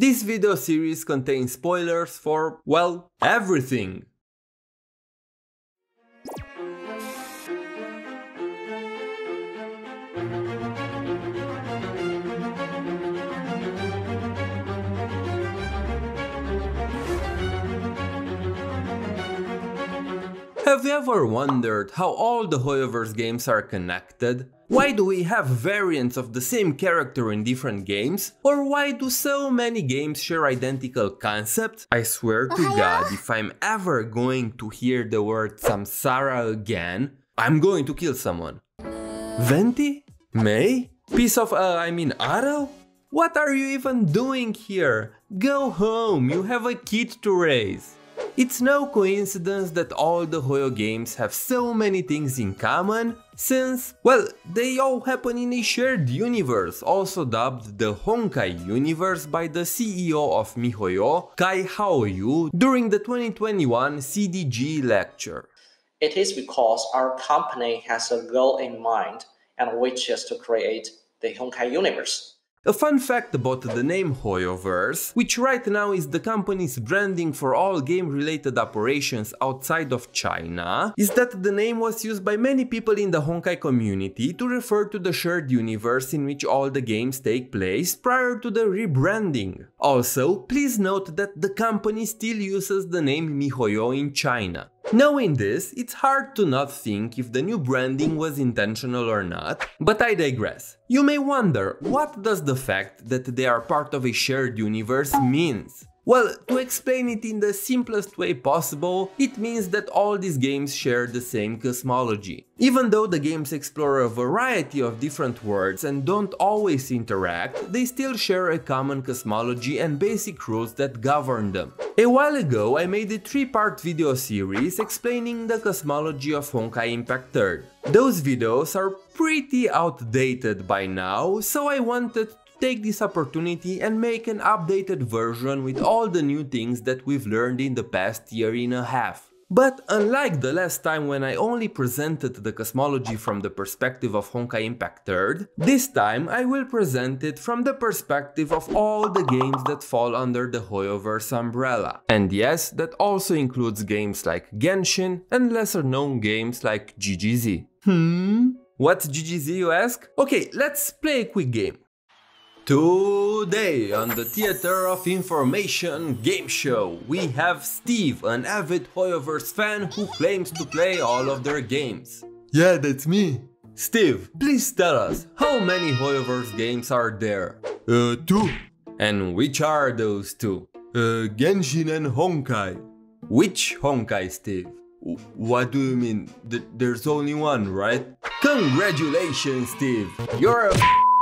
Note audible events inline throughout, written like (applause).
This video series contains spoilers for, well, everything. Have you ever wondered how all the Hoyoverse games are connected? Why do we have variants of the same character in different games? Or why do so many games share identical concepts? I swear to god, if I'm ever going to hear the word Samsara again, I'm going to kill someone. Venti? Mei? Piece of, uh, I mean Otto? What are you even doing here? Go home, you have a kid to raise. It's no coincidence that all the Hoyo games have so many things in common, since, well, they all happen in a shared universe, also dubbed the Honkai universe by the CEO of MiHoYo, Cai Haoyu, during the 2021 CDG lecture. It is because our company has a goal in mind and which is to create the Honkai universe. A fun fact about the name Hoyoverse, which right now is the company's branding for all game-related operations outside of China, is that the name was used by many people in the Honkai community to refer to the shared universe in which all the games take place prior to the rebranding. Also, please note that the company still uses the name MiHoYo in China. Knowing this, it's hard to not think if the new branding was intentional or not, but I digress. You may wonder, what does the fact that they are part of a shared universe means? Well, to explain it in the simplest way possible, it means that all these games share the same cosmology. Even though the games explore a variety of different worlds and don't always interact, they still share a common cosmology and basic rules that govern them. A while ago I made a 3-part video series explaining the cosmology of Honkai Impact 3rd. Those videos are pretty outdated by now, so I wanted take this opportunity and make an updated version with all the new things that we've learned in the past year and a half. But unlike the last time when I only presented the cosmology from the perspective of Honkai Impact 3rd, this time I will present it from the perspective of all the games that fall under the Hoyoverse umbrella. And yes, that also includes games like Genshin and lesser known games like GGZ. Hmm? What's GGZ you ask? Okay, let's play a quick game. Today on the Theater of Information game show, we have Steve, an avid Hoyoverse fan who claims to play all of their games. Yeah, that's me. Steve, please tell us, how many Hoyoverse games are there? Uh, two. And which are those two? Uh, Genshin and Honkai. Which Honkai, Steve? What do you mean? Th there's only one, right? Congratulations, Steve! You're a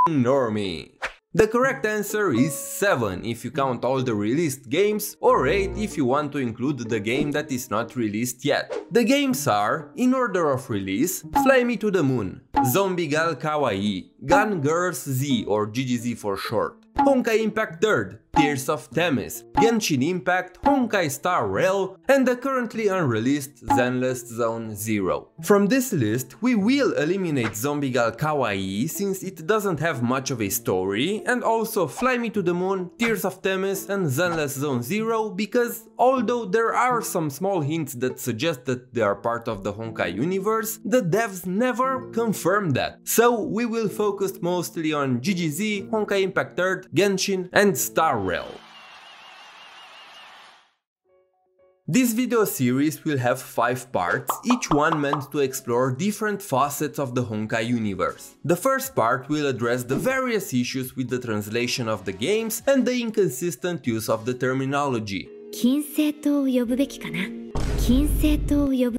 normie! The correct answer is 7 if you count all the released games, or 8 if you want to include the game that is not released yet. The games are, in order of release, Fly Me to the Moon, Zombie Gal Kawaii, Gun Girls Z or GGZ for short, Honkai Impact 3rd, Tears of Themis, Genshin Impact, Honkai Star Rail, and the currently unreleased Zenless Zone Zero. From this list, we will eliminate Zombie Gal Kawaii since it doesn't have much of a story, and also Fly Me to the Moon, Tears of Themis and Zenless Zone Zero because although there are some small hints that suggest that they are part of the Honkai universe, the devs never confirmed that. So we will focus mostly on GGZ, Honkai Impact 3rd, Genshin and Star Rail. This video series will have 5 parts, each one meant to explore different facets of the Honkai universe. The first part will address the various issues with the translation of the games and the inconsistent use of the terminology. 金星島を呼ぶべきかな金星島を呼ぶ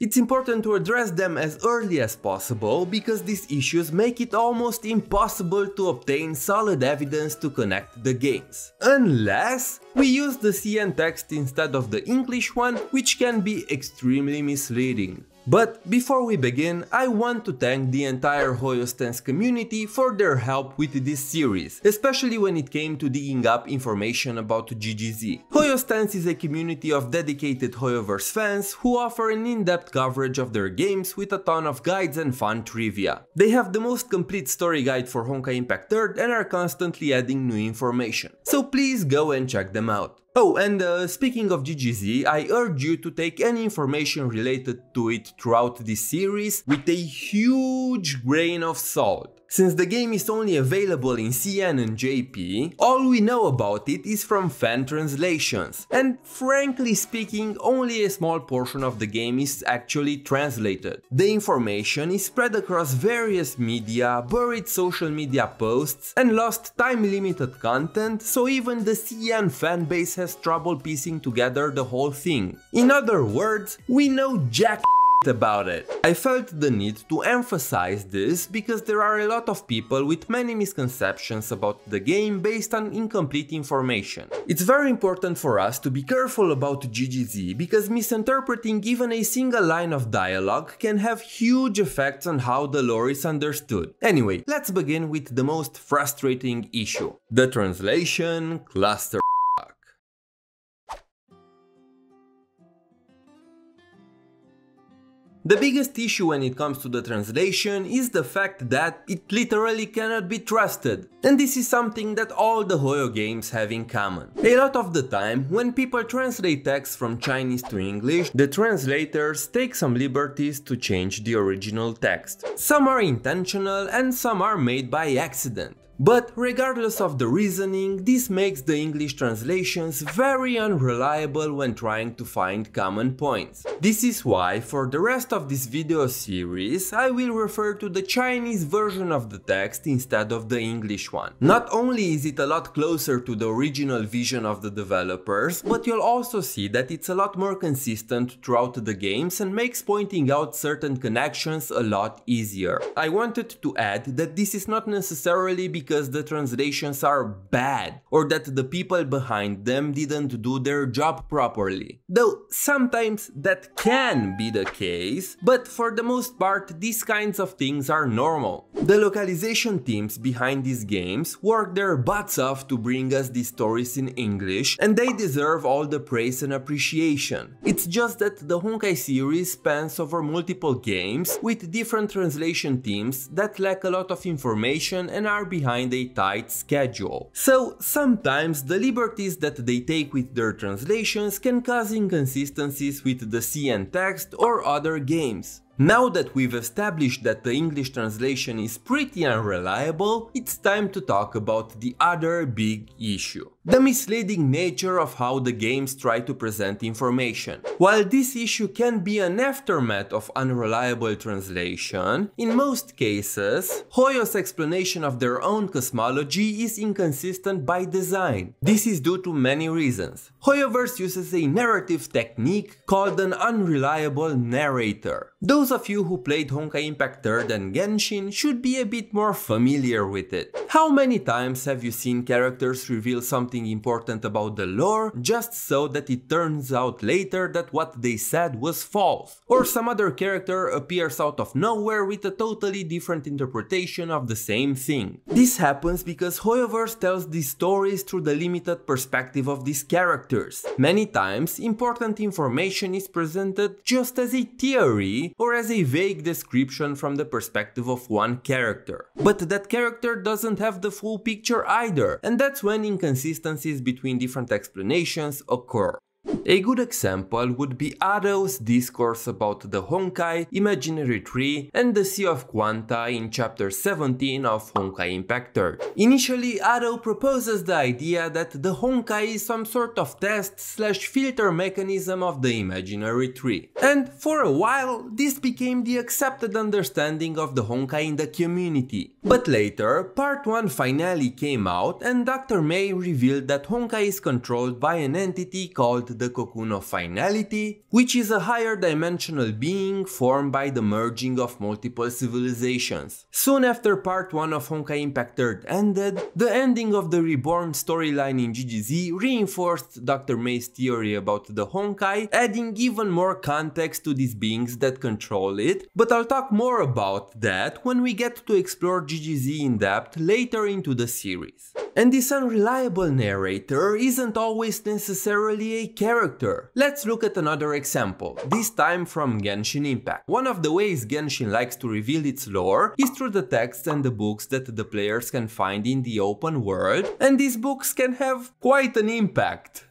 It's important to address them as early as possible because these issues make it almost impossible to obtain solid evidence to connect the games. Unless we use the CN text instead of the English one, which can be extremely misleading. But before we begin, I want to thank the entire Hoyostans community for their help with this series, especially when it came to digging up information about GGZ. Hoyostans is a community of dedicated HoYoverse fans who offer an in-depth coverage of their games with a ton of guides and fun trivia. They have the most complete story guide for Honkai Impact 3rd and are constantly adding new information. So please go and check them out. Oh, and uh, speaking of GGZ, I urge you to take any information related to it throughout this series with a huge grain of salt. Since the game is only available in CN and JP, all we know about it is from fan translations, and frankly speaking, only a small portion of the game is actually translated. The information is spread across various media, buried social media posts, and lost time-limited content, so even the CN fanbase has trouble piecing together the whole thing. In other words, we know jack (laughs) about it. I felt the need to emphasize this because there are a lot of people with many misconceptions about the game based on incomplete information. It's very important for us to be careful about GGZ because misinterpreting even a single line of dialogue can have huge effects on how the lore is understood. Anyway, let's begin with the most frustrating issue. The translation cluster The biggest issue when it comes to the translation is the fact that it literally cannot be trusted. And this is something that all the Hoyo games have in common. A lot of the time, when people translate text from Chinese to English, the translators take some liberties to change the original text. Some are intentional and some are made by accident. But regardless of the reasoning, this makes the English translations very unreliable when trying to find common points. This is why for the rest of this video series I will refer to the Chinese version of the text instead of the English one. Not only is it a lot closer to the original vision of the developers, but you'll also see that it's a lot more consistent throughout the games and makes pointing out certain connections a lot easier. I wanted to add that this is not necessarily because because the translations are bad or that the people behind them didn't do their job properly. Though sometimes that can be the case, but for the most part these kinds of things are normal. The localization teams behind these games work their butts off to bring us these stories in English and they deserve all the praise and appreciation. It's just that the Honkai series spans over multiple games with different translation teams that lack a lot of information and are behind a tight schedule. So sometimes the liberties that they take with their translations can cause inconsistencies with the CN text or other games. Now that we've established that the English translation is pretty unreliable, it's time to talk about the other big issue the misleading nature of how the games try to present information. While this issue can be an aftermath of unreliable translation, in most cases, Hoyo's explanation of their own cosmology is inconsistent by design. This is due to many reasons. Hoyoverse uses a narrative technique called an unreliable narrator. Those of you who played Honkai Impact 3rd and Genshin should be a bit more familiar with it. How many times have you seen characters reveal something something important about the lore just so that it turns out later that what they said was false. Or some other character appears out of nowhere with a totally different interpretation of the same thing. This happens because Hoyoverse tells these stories through the limited perspective of these characters. Many times, important information is presented just as a theory or as a vague description from the perspective of one character. But that character doesn't have the full picture either, and that's when inconsistencies between different explanations occur. A good example would be Otto's discourse about the Honkai, Imaginary Tree and the Sea of Quanta in chapter 17 of Honkai Impact 3. Initially, Ado proposes the idea that the Honkai is some sort of test slash filter mechanism of the Imaginary Tree. And for a while, this became the accepted understanding of the Honkai in the community. But later, part 1 finally came out and Dr. Mei revealed that Honkai is controlled by an entity called the cocoon of finality, which is a higher dimensional being formed by the merging of multiple civilizations. Soon after part 1 of Honkai Impact 3rd ended, the ending of the Reborn storyline in GGZ reinforced Dr. Mei's theory about the Honkai, adding even more context to these beings that control it, but I'll talk more about that when we get to explore GGZ in depth later into the series. And this unreliable narrator isn't always necessarily a character. Let's look at another example, this time from Genshin Impact. One of the ways Genshin likes to reveal its lore is through the texts and the books that the players can find in the open world, and these books can have quite an impact.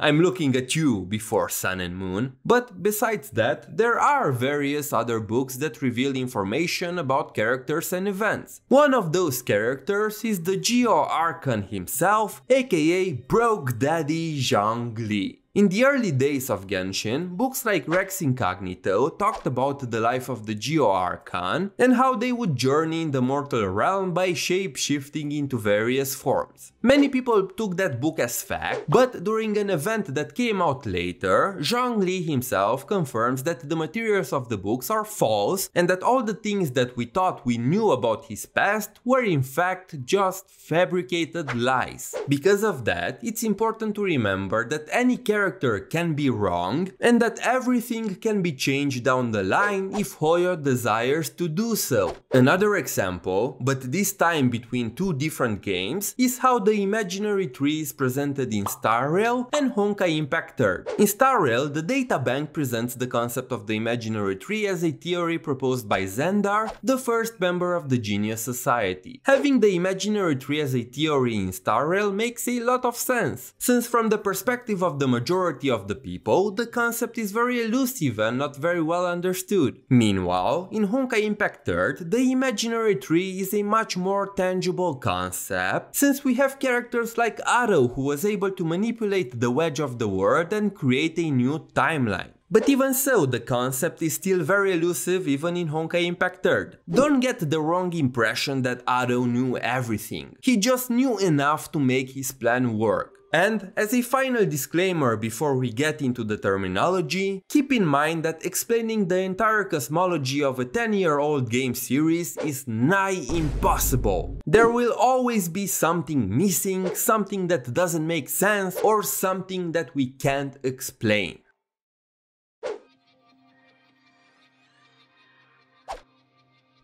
I'm looking at you before Sun and Moon. But besides that, there are various other books that reveal information about characters and events. One of those characters is the Geo Archon himself, aka Broke Daddy Zhongli. Li. In the early days of Genshin, books like Rex Incognito talked about the life of the Geo Archon and how they would journey in the mortal realm by shape-shifting into various forms. Many people took that book as fact, but during an event that came out later, Zhongli himself confirms that the materials of the books are false and that all the things that we thought we knew about his past were in fact just fabricated lies. Because of that, it's important to remember that any character character can be wrong and that everything can be changed down the line if Hoyo desires to do so. Another example, but this time between two different games, is how the imaginary tree is presented in Star Rail and Honkai Impact 3. In Star Rail, the data bank presents the concept of the imaginary tree as a theory proposed by Zandar, the first member of the Genius Society. Having the imaginary tree as a theory in Star Rail makes a lot of sense, since from the perspective of the majority majority of the people, the concept is very elusive and not very well understood. Meanwhile, in Honkai Impact 3rd, the imaginary tree is a much more tangible concept, since we have characters like Otto who was able to manipulate the wedge of the world and create a new timeline. But even so, the concept is still very elusive even in Honkai Impact 3rd. Don't get the wrong impression that Otto knew everything. He just knew enough to make his plan work. And as a final disclaimer before we get into the terminology, keep in mind that explaining the entire cosmology of a 10 year old game series is nigh impossible. There will always be something missing, something that doesn't make sense, or something that we can't explain.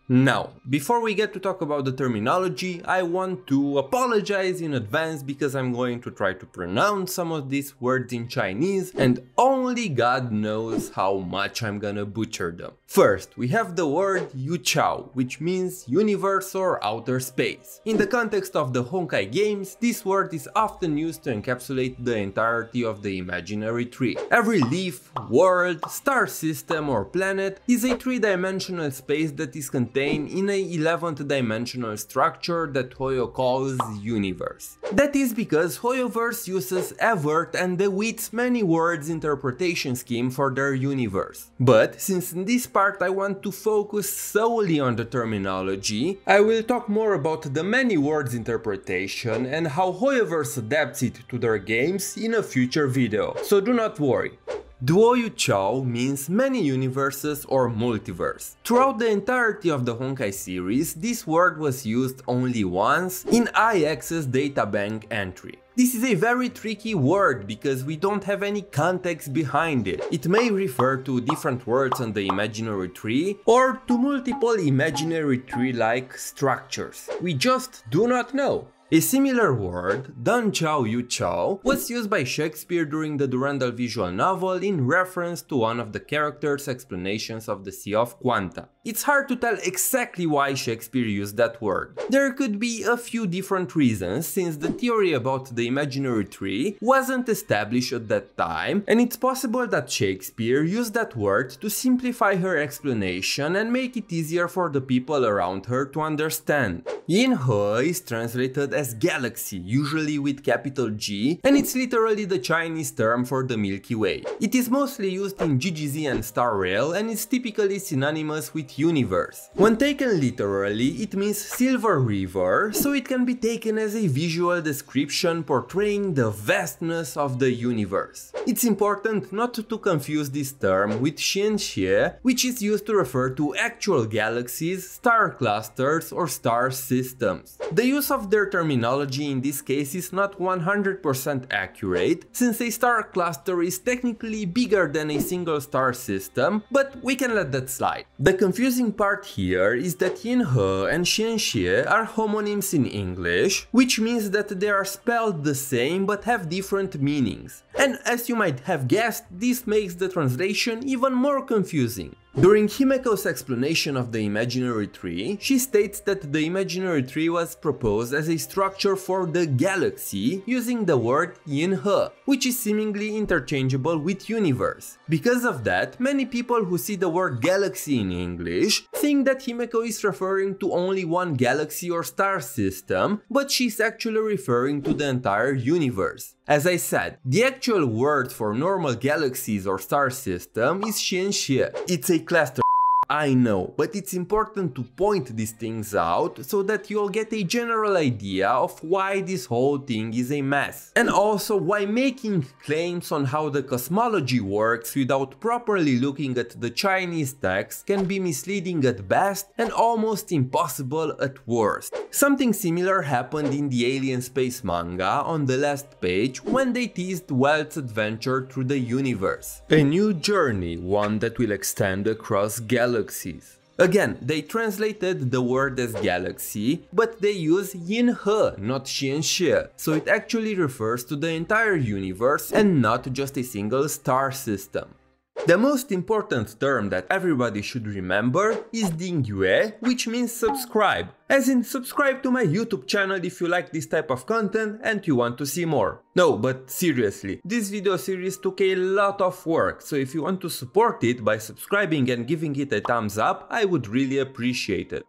Now, before we get to talk about the terminology, I want to apologize in advance because I'm going to try to pronounce some of these words in Chinese and only God knows how much I'm gonna butcher them. First, we have the word Yuchao, which means universe or outer space. In the context of the Honkai games, this word is often used to encapsulate the entirety of the imaginary tree. Every leaf, world, star system or planet is a three-dimensional space that is contained contained in a 11th dimensional structure that Hoyo calls universe. That is because Hoyoverse uses Everett and DeWitt's many worlds interpretation scheme for their universe. But since in this part I want to focus solely on the terminology, I will talk more about the many worlds interpretation and how Hoyoverse adapts it to their games in a future video, so do not worry. Duoyu Chao means many universes or multiverse. Throughout the entirety of the Honkai series, this word was used only once in IX's databank entry. This is a very tricky word because we don't have any context behind it. It may refer to different words on the imaginary tree or to multiple imaginary tree-like structures. We just do not know. A similar word, Dan Chao Yu Chao, was used by Shakespeare during the Durandal visual novel in reference to one of the characters' explanations of the Sea of Quanta. It's hard to tell exactly why Shakespeare used that word. There could be a few different reasons, since the theory about the imaginary tree wasn't established at that time, and it's possible that Shakespeare used that word to simplify her explanation and make it easier for the people around her to understand. Yin He is translated as galaxy, usually with capital G, and it's literally the Chinese term for the Milky Way. It is mostly used in GGZ and Star Rail and is typically synonymous with universe. When taken literally, it means silver river, so it can be taken as a visual description portraying the vastness of the universe. It's important not to confuse this term with Xianxie, which is used to refer to actual galaxies, star clusters or star systems systems. The use of their terminology in this case is not 100% accurate, since a star cluster is technically bigger than a single star system, but we can let that slide. The confusing part here is that Yinhe and Xianxie are homonyms in English, which means that they are spelled the same but have different meanings. And as you might have guessed, this makes the translation even more confusing. During Himeko's explanation of the imaginary tree, she states that the imaginary tree was proposed as a structure for the galaxy using the word Yinhe, which is seemingly interchangeable with universe. Because of that, many people who see the word galaxy in English think that Himeko is referring to only one galaxy or star system, but she's actually referring to the entire universe. As I said, the actual word for normal galaxies or star system is Xianxie. It's a cluster I know, but it's important to point these things out so that you'll get a general idea of why this whole thing is a mess. And also why making claims on how the cosmology works without properly looking at the Chinese text can be misleading at best and almost impossible at worst. Something similar happened in the Alien Space manga on the last page when they teased Welt's adventure through the universe. A new journey, one that will extend across galaxies galaxies. Again, they translated the word as galaxy, but they use yin he, not Xianxie, so it actually refers to the entire universe and not just a single star system. The most important term that everybody should remember is Dingyue, which means subscribe, as in subscribe to my YouTube channel if you like this type of content and you want to see more. No, but seriously, this video series took a lot of work, so if you want to support it by subscribing and giving it a thumbs up, I would really appreciate it.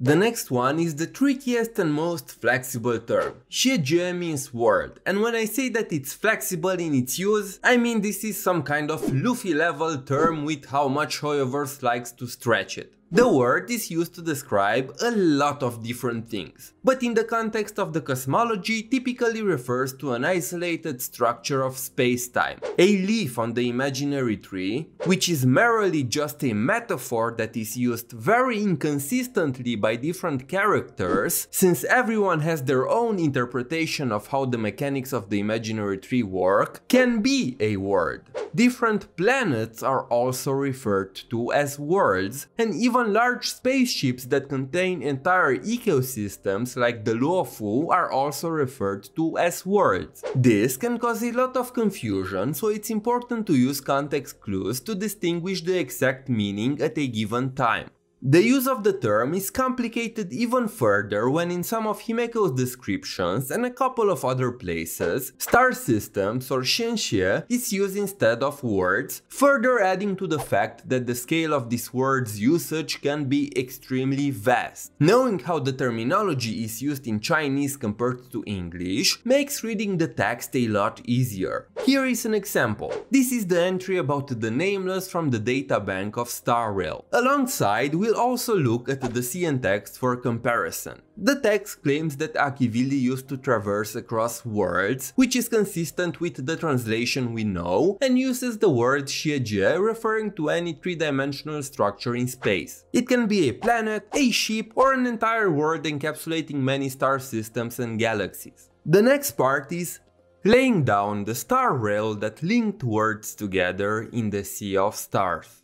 The next one is the trickiest and most flexible term. Xiejie means world, and when I say that it's flexible in its use, I mean this is some kind of Luffy level term with how much Hoyoverse likes to stretch it. The word is used to describe a lot of different things, but in the context of the cosmology typically refers to an isolated structure of space-time, a leaf on the imaginary tree, which is merely just a metaphor that is used very inconsistently by different characters, since everyone has their own interpretation of how the mechanics of the imaginary tree work, can be a word. Different planets are also referred to as worlds, and even even large spaceships that contain entire ecosystems like the Luofu are also referred to as worlds. This can cause a lot of confusion, so it's important to use context clues to distinguish the exact meaning at a given time. The use of the term is complicated even further when in some of Himeko's descriptions and a couple of other places, star systems or xianxie is used instead of words, further adding to the fact that the scale of this word's usage can be extremely vast. Knowing how the terminology is used in Chinese compared to English makes reading the text a lot easier. Here is an example. This is the entry about the nameless from the databank of Star Rail. Alongside, we We'll also look at the CN text for comparison. The text claims that Akivili used to traverse across worlds, which is consistent with the translation we know, and uses the word Xiejie referring to any three-dimensional structure in space. It can be a planet, a ship, or an entire world encapsulating many star systems and galaxies. The next part is laying down the star rail that linked worlds together in the sea of stars.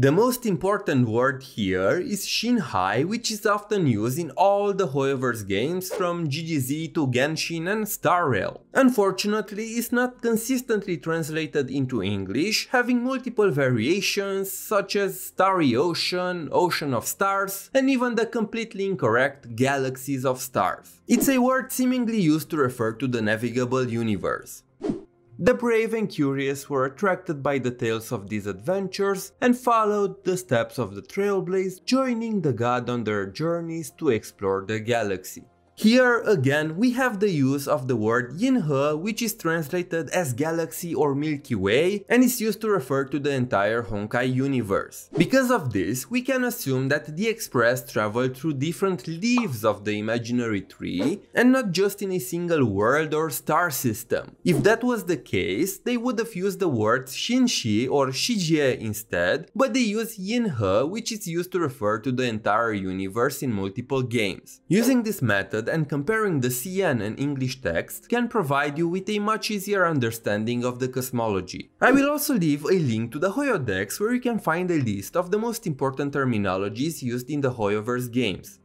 The most important word here is Shinhai, which is often used in all the Hoyoverse games from GGZ to Genshin and Star Rail. Unfortunately, it's not consistently translated into English, having multiple variations such as Starry Ocean, Ocean of Stars, and even the completely incorrect Galaxies of Stars. It's a word seemingly used to refer to the navigable universe. The brave and curious were attracted by the tales of these adventures and followed the steps of the Trailblaze, joining the god on their journeys to explore the galaxy. Here again we have the use of the word Yinhe which is translated as galaxy or Milky Way and is used to refer to the entire Honkai universe. Because of this we can assume that the Express traveled through different leaves of the imaginary tree and not just in a single world or star system. If that was the case they would have used the words Xinxi or Xijie instead but they use Yinhe which is used to refer to the entire universe in multiple games. Using this method and comparing the CN and English text can provide you with a much easier understanding of the cosmology. I will also leave a link to the Hoyo Hoyodex where you can find a list of the most important terminologies used in the Hoyoverse games.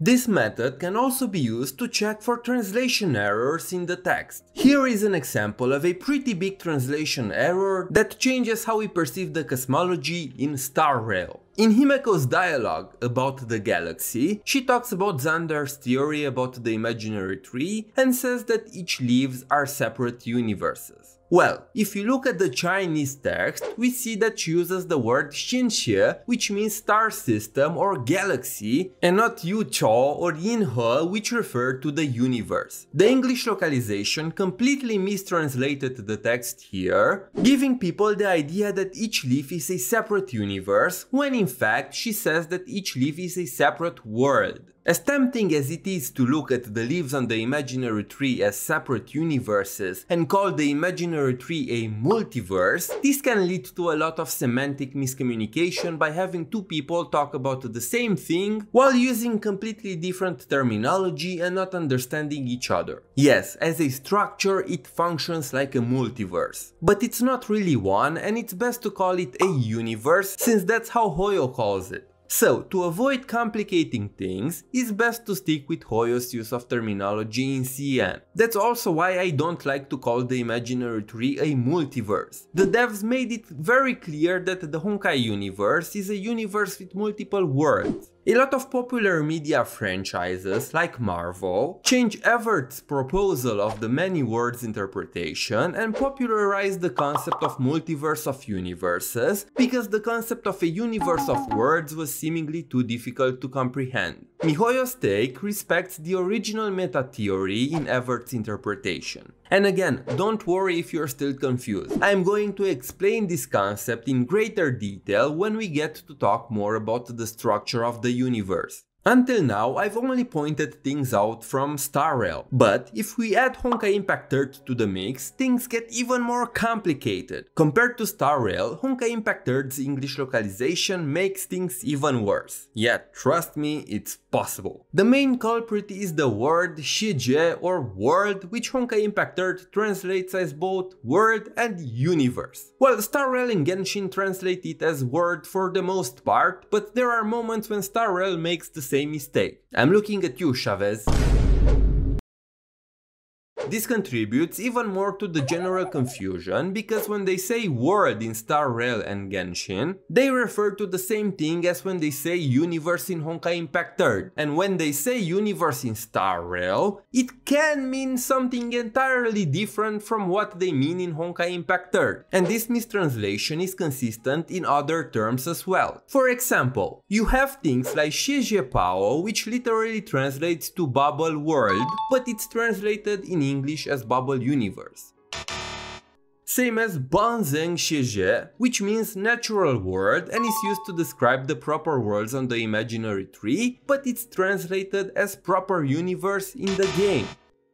This method can also be used to check for translation errors in the text. Here is an example of a pretty big translation error that changes how we perceive the cosmology in Star Rail. In Himeko's dialogue about the galaxy, she talks about Zandar's theory about the imaginary tree and says that each leaves are separate universes. Well, if you look at the Chinese text, we see that she uses the word Xinxie, which means star system or galaxy, and not Yucho or Yinhe, which refer to the universe. The English localization completely mistranslated the text here, giving people the idea that each leaf is a separate universe, when in fact she says that each leaf is a separate world. As tempting as it is to look at the leaves on the imaginary tree as separate universes and call the imaginary tree a multiverse, this can lead to a lot of semantic miscommunication by having two people talk about the same thing while using completely different terminology and not understanding each other. Yes, as a structure it functions like a multiverse, but it's not really one and it's best to call it a universe since that's how Hoyo calls it. So, to avoid complicating things, it's best to stick with Hoyo's use of terminology in CN. That's also why I don't like to call the imaginary tree a multiverse. The devs made it very clear that the Honkai universe is a universe with multiple worlds. A lot of popular media franchises, like Marvel, change Everett's proposal of the many worlds interpretation and popularize the concept of multiverse of universes because the concept of a universe of worlds was seemingly too difficult to comprehend. MiHoYo's take respects the original meta theory in Everett's interpretation. And again, don't worry if you're still confused. I'm going to explain this concept in greater detail when we get to talk more about the structure of the universe. Until now, I've only pointed things out from Star Rail, but if we add Honkai Impact Third to the mix, things get even more complicated. Compared to Star Rail, Honkai Impact Third's English localization makes things even worse. Yet, trust me, it's possible. The main culprit is the word Shije or world, which Honkai Impact Third translates as both world and universe. While Star Rail and Genshin translate it as world for the most part, but there are moments when Star Rail makes the same mistake. I'm looking at you, Chavez. This contributes even more to the general confusion because when they say world in Star Rail and Genshin, they refer to the same thing as when they say universe in Honkai Impact 3rd. And when they say universe in Star Rail, it can mean something entirely different from what they mean in Honkai Impact 3rd. And this mistranslation is consistent in other terms as well. For example, you have things like Shizhe Pao, which literally translates to bubble world, but it's translated in English English as Bubble Universe. Same as Banzeng Shije, which means natural world and is used to describe the proper worlds on the imaginary tree, but it's translated as proper universe in the game.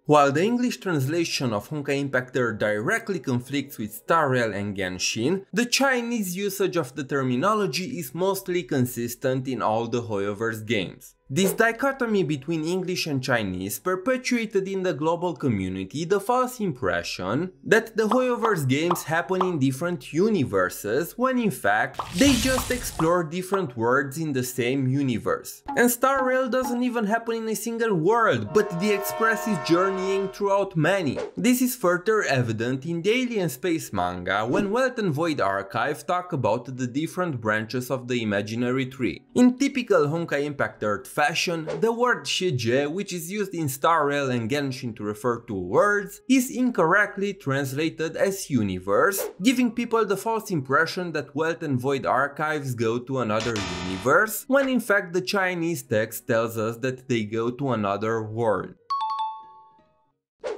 While the English translation of Honkai Impact directly conflicts with Star Rail and Genshin, the Chinese usage of the terminology is mostly consistent in all the Hoyoverse games. This dichotomy between English and Chinese perpetuated in the global community the false impression that the Hoyoverse games happen in different universes when in fact they just explore different worlds in the same universe. And Star Rail doesn't even happen in a single world, but the Express is journeying throughout many. This is further evident in the Alien Space manga when Welt and Void Archive talk about the different branches of the imaginary tree. In typical Honkai Impact Third fashion, the word Shije, which is used in Star Rail and Genshin to refer to words, is incorrectly translated as universe, giving people the false impression that Welt and Void archives go to another universe, when in fact the Chinese text tells us that they go to another world.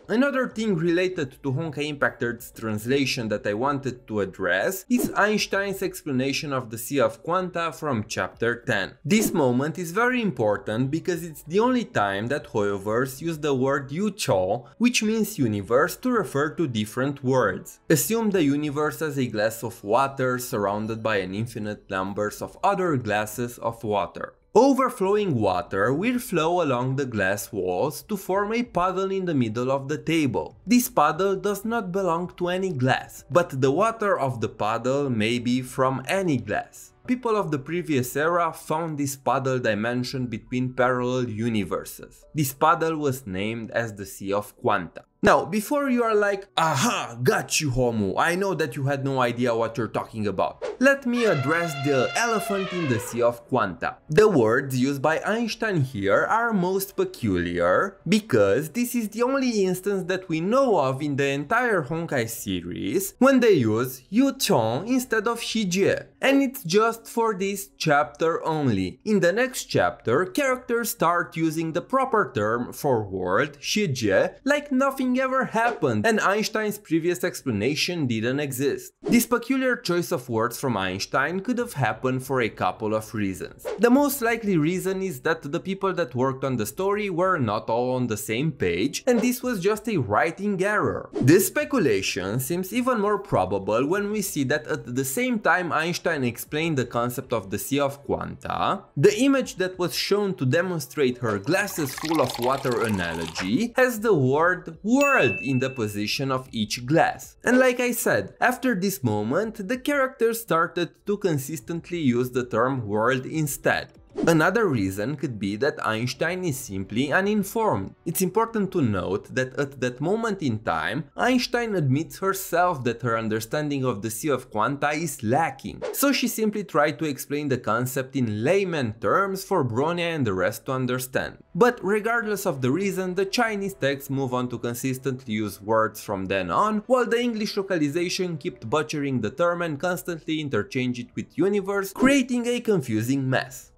Another thing related to Honkai Impact Third's translation that I wanted to address is Einstein's explanation of the Sea of Quanta from chapter 10. This moment is very important because it's the only time that Hoyoverse used the word Yucho, which means universe to refer to different worlds. Assume the universe as a glass of water surrounded by an infinite numbers of other glasses of water. Overflowing water will flow along the glass walls to form a puddle in the middle of the table. This puddle does not belong to any glass, but the water of the puddle may be from any glass. People of the previous era found this puddle dimension between parallel universes. This puddle was named as the Sea of Quanta. Now, before you are like, aha, got you Homu, I know that you had no idea what you're talking about. Let me address the elephant in the sea of quanta. The words used by Einstein here are most peculiar because this is the only instance that we know of in the entire Honkai series when they use Yuchon instead of Shijie. And it's just for this chapter only. In the next chapter, characters start using the proper term for world, Shijie, like nothing ever happened and Einstein's previous explanation didn't exist. This peculiar choice of words from Einstein could have happened for a couple of reasons. The most likely reason is that the people that worked on the story were not all on the same page and this was just a writing error. This speculation seems even more probable when we see that at the same time Einstein explained the concept of the Sea of Quanta, the image that was shown to demonstrate her glasses full of water analogy has the word world in the position of each glass. And like I said, after this moment the characters started to consistently use the term world instead. Another reason could be that Einstein is simply uninformed. It's important to note that at that moment in time, Einstein admits herself that her understanding of the Sea of Quanta is lacking, so she simply tried to explain the concept in layman terms for Bronya and the rest to understand. But regardless of the reason, the Chinese texts move on to consistently use words from then on, while the English localization kept butchering the term and constantly interchange it with universe, creating a confusing mess.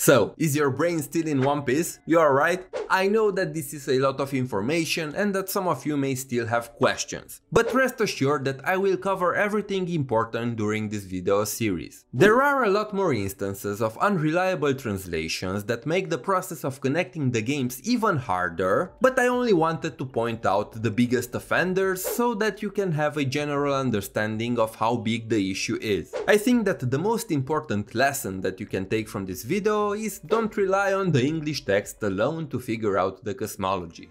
So, is your brain still in one piece? You are right? I know that this is a lot of information and that some of you may still have questions, but rest assured that I will cover everything important during this video series. There are a lot more instances of unreliable translations that make the process of connecting the games even harder, but I only wanted to point out the biggest offenders so that you can have a general understanding of how big the issue is. I think that the most important lesson that you can take from this video is don't rely on the English text alone to figure out the cosmology.